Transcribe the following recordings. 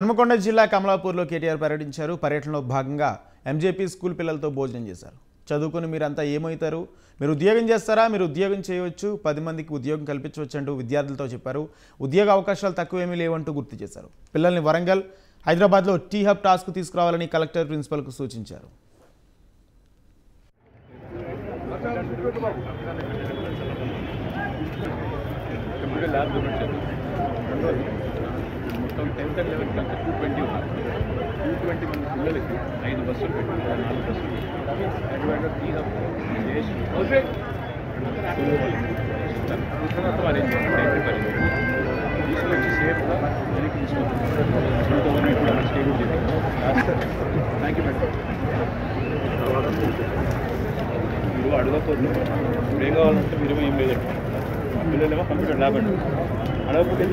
హనుమకొండ జిల్లా కమలాపూర్లో కేటీఆర్ పర్యటించారు. పర్యటనలో భాగంగా ఎంజేపీ స్కూల్ పిల్లలతో భోజనం చేశారు. చదువుకుని మీరంతా ఏమవుతారు? మీరు ఉద్యోగం చేస్తారా? మీరు ఉద్యోగం చేయవచ్చు. పది మందికి ఉద్యోగం కల్పించవచ్చు అంటూ విద్యార్థులతో చెప్పారు. ఉద్యోగ అవకాశాలు తక్కువేమీ లేవంటూ గుర్తు చేశారు. పిల్లల్ని వరంగల్ హైదరాబాద్లో టీ హబ్ టాస్క్ తీసుకురావాలని కలెక్టర్ ప్రిన్సిపల్కు సూచించారు. మొత్తం టెన్త్ అండ్ లెవెన్త్ అంతా టూ ట్వంటీ ఉన్నారు టూ ట్వంటీ మంది పిల్లలకి ఐదు బస్సులు పెట్టారు నాలుగు బస్సులు హైదరాబాద్లో టీ హబ్ చేసి తర్వాత అరేంజ్ చేస్తారు టైం తీసుకొచ్చి సేఫ్గా వెనక్కి తీసుకొచ్చారు దీంతో కూడా స్టేబుల్ చేయాలి థ్యాంక్ యూ మేడం మీరు అడగకపోతే ఇప్పుడు ఏం కావాలంటే మీరు ఏం లేదండి పిల్లలేమో కంప్యూటర్ ల్యాబ్ అండి అడగకపోతే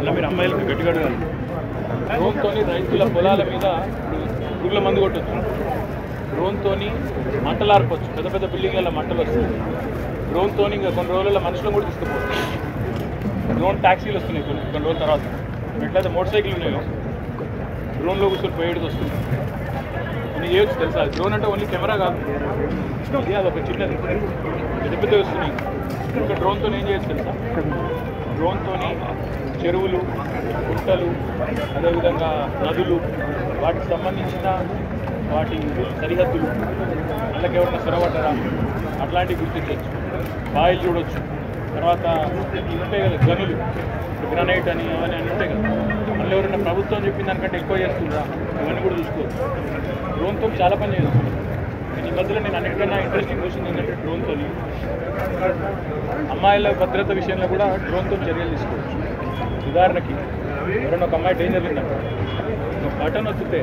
అలా మీరు అమ్మాయిలకు గట్టిగా అడగాలి. డ్రోన్తో రైతుల పొలాల మీద గుళ్ళ మందు కొట్టచ్చు. డ్రోన్తో మంటలు ఆర్పచ్చు. పెద్ద పెద్ద బిల్డింగ్లలో మంటలు వస్తాయి. డ్రోన్తో ఇంకా కొన్ని రోజులలో మనుషులను కూడా తీసుకుపోవచ్చు డ్రోన్ ట్యాక్సీలు వస్తున్నాయి కొన్ని కొన్ని రోజుల తర్వాత. ఎట్లయితే మోటార్ సైకిల్ ఉన్నాయో. డ్రోన్లో కూర్చొని పోయేది వస్తుంది. నేను చేయొచ్చు తెలుసా? డ్రోన్ అంటే ఓన్లీ కెమెరా కాదు. అది ఒక చిన్నది పెద్ద పెద్ద వస్తున్నాయి ఒక డ్రోన్తో ఏం చేయొచ్చు తెలుసా? డ్రోన్తో చెరువులు గుంటలు అదేవిధంగా నదులు వాటికి సంబంధించిన వాటి సరిహద్దులు వాళ్ళకి ఎవరైనా సొరబడ్డరా? అట్లాంటివి గుర్తించవచ్చు బాయిలు చూడొచ్చు. తర్వాత ఉంటాయి కదా గనులు. గ్రనైట్ అని అవన్నీ అన్నీ ఉంటాయి కదా. మళ్ళీ ఎవరైనా ప్రభుత్వం చెప్పిన దానికంటే ఎక్కువ చేస్తుందా అవన్నీ కూడా చూసుకోవచ్చు డ్రోన్తో చాలా పని చేస్తుంది ఈ మధ్యలో నేను అన్నిటికన్నా ఇంట్రెస్టింగ్ క్వశ్చన్ ఏంటంటే డ్రోన్తో అమ్మాయిల భద్రత విషయంలో కూడా డ్రోన్తో చర్యలు తీసుకోవచ్చు. ఉదాహరణకి ఎవరైనా ఒక అమ్మాయి డేంజర్ ఉందంట బటన్ వచ్చితే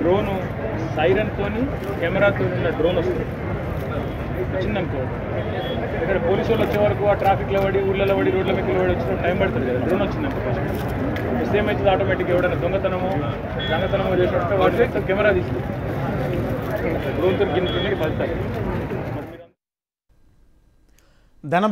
డ్రోను సైరన్తో కెమెరాతో ఉన్న డ్రోన్ వస్తుంది. వచ్చిందనుకో ఇక్కడ పోలీసు వాళ్ళు వచ్చే వరకు ఆ ట్రాఫిక్లో పడి ఊళ్ళలో పడి రోడ్ల మీద పడి వచ్చిన టైం పడుతుంది కదా. డ్రోన్ వచ్చిందనుకో ఫస్ట్ సేమ్ అవుతుంది ఆటోమేటిక్గా ఎవడైనా దొంగతనమో దొంగతనమో చేసినట్టు వాటి కెమెరా తీసుకుంటుంది డ్రోన్తో గిన్నె ఫలితాలు ధన